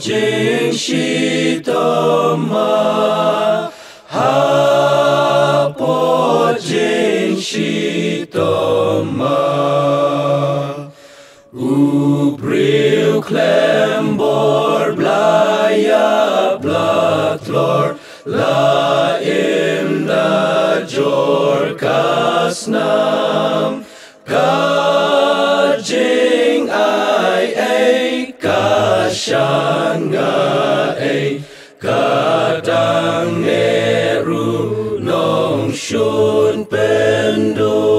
hapojing shitoma, hapojing shitoma. Ubril klembor blaya blatlor la inda jor kasnam kajing kashanga ai kadang eru nong shun pendo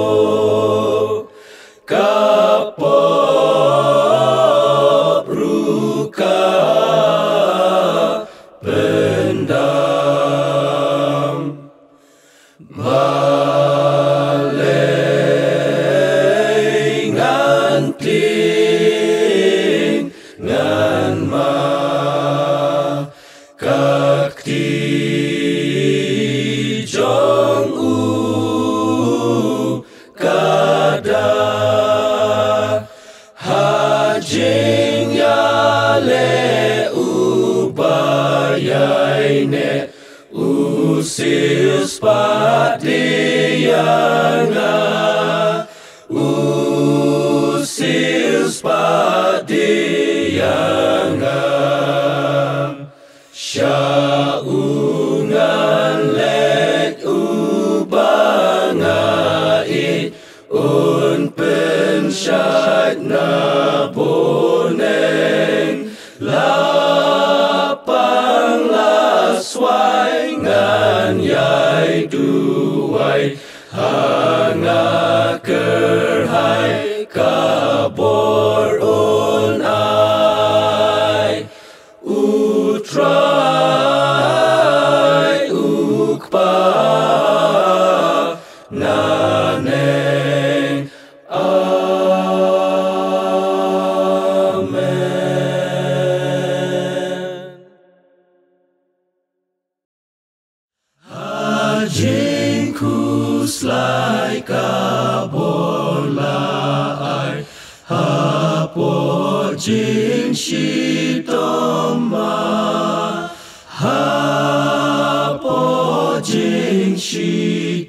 ale upayaine usius patianga usius patianga shaungan let ubangai un pensyadna ngan yai duai hanga kerhai slai kabolai Hapo jing shitoma Hapo jing shitoma